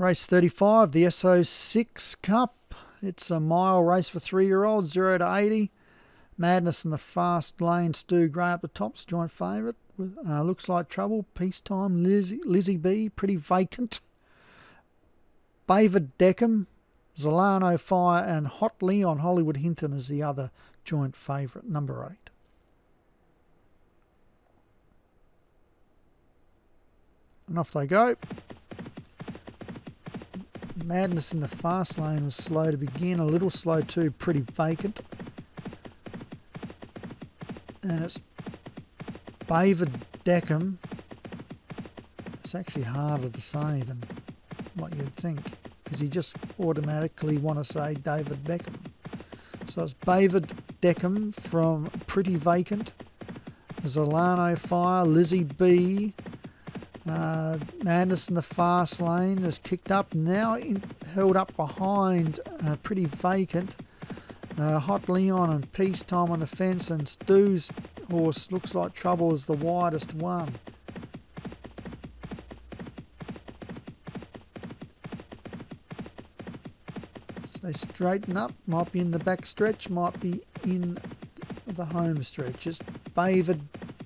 Race 35, the SO6 Cup. It's a mile race for three year olds, 0 to 80. Madness in the fast lane, Stu Gray up the top's joint favourite. Uh, looks like trouble. Peacetime, Lizzie, Lizzie B, pretty vacant. David Deckham, Zolano Fire, and Hot Leon Hollywood Hinton is the other joint favourite, number eight. And off they go. Madness in the fast lane was slow to begin, a little slow too, pretty vacant. And it's David Deckham. It's actually harder to say than what you'd think because you just automatically want to say David Beckham. So it's David Deckham from Pretty Vacant, Zolano Fire, Lizzie B, uh, in the fast lane has kicked up now, in, held up behind, uh, pretty vacant. Uh, Hot Leon and Peacetime on the fence, and Stu's horse looks like Trouble is the widest one. So they straighten up, might be in the back stretch, might be in the home stretch. Just David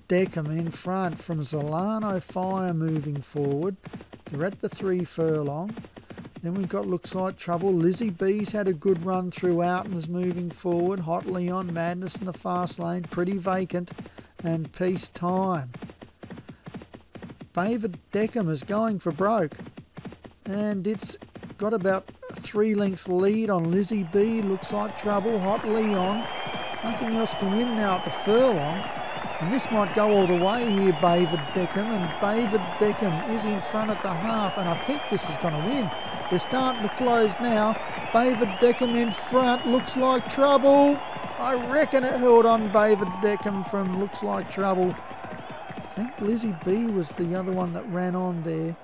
Deckham in front from Zolano Fire moving forward. They're at the three furlong. Then we've got Looks Like Trouble. Lizzie B's had a good run throughout and is moving forward. Hot Leon Madness in the fast lane. Pretty vacant. And Peace Time. David Deckham is going for broke. And it's got about three length lead on Lizzie B. Looks Like Trouble. Hot Leon. Nothing else can win now at the furlong. And this might go all the way here, David Deckham. And David Deckham is in front at the half. And I think this is going to win. They're starting to close now. David Deckham in front. Looks like trouble. I reckon it held on David Deckham from Looks Like Trouble. I think Lizzie B was the other one that ran on there.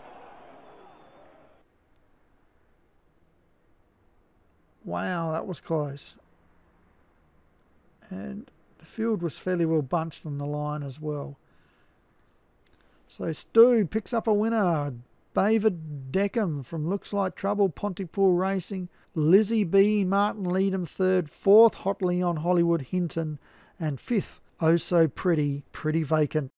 Wow, that was close. And the field was fairly well bunched on the line as well. So Stu picks up a winner. David Deckham from Looks Like Trouble, Pontypool Racing. Lizzie B, Martin Leadham third. Fourth, Hot Leon Hollywood Hinton. And fifth, Oh So Pretty, Pretty Vacant.